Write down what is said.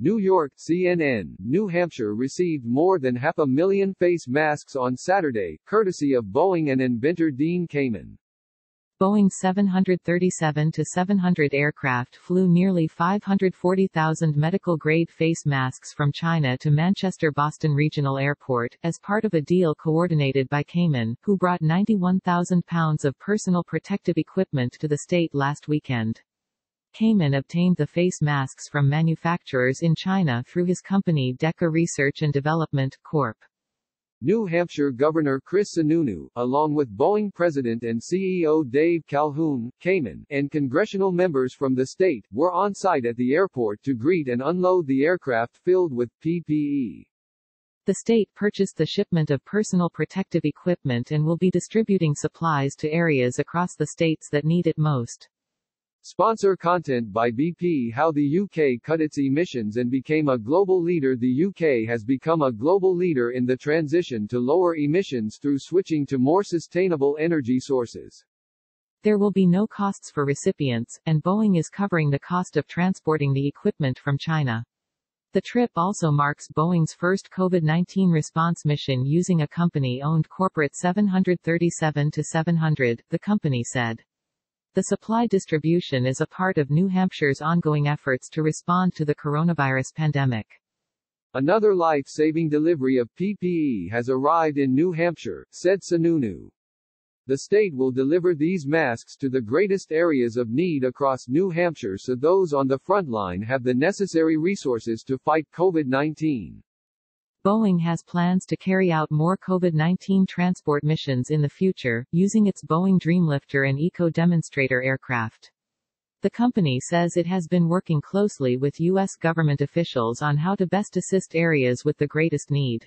New York, CNN, New Hampshire received more than half a million face masks on Saturday, courtesy of Boeing and inventor Dean Kamen. Boeing 737-700 aircraft flew nearly 540,000 medical-grade face masks from China to Manchester Boston Regional Airport, as part of a deal coordinated by Kamen, who brought 91,000 pounds of personal protective equipment to the state last weekend. Kamen obtained the face masks from manufacturers in China through his company DEKA Research and Development, Corp. New Hampshire Governor Chris Sununu, along with Boeing President and CEO Dave Calhoun, Kamen, and congressional members from the state, were on site at the airport to greet and unload the aircraft filled with PPE. The state purchased the shipment of personal protective equipment and will be distributing supplies to areas across the states that need it most. Sponsor content by BP How the UK cut its emissions and became a global leader The UK has become a global leader in the transition to lower emissions through switching to more sustainable energy sources. There will be no costs for recipients, and Boeing is covering the cost of transporting the equipment from China. The trip also marks Boeing's first COVID-19 response mission using a company-owned corporate 737-700, the company said. The supply distribution is a part of New Hampshire's ongoing efforts to respond to the coronavirus pandemic. Another life-saving delivery of PPE has arrived in New Hampshire, said Sununu. The state will deliver these masks to the greatest areas of need across New Hampshire so those on the front line have the necessary resources to fight COVID-19. Boeing has plans to carry out more COVID-19 transport missions in the future, using its Boeing Dreamlifter and Eco Demonstrator aircraft. The company says it has been working closely with U.S. government officials on how to best assist areas with the greatest need.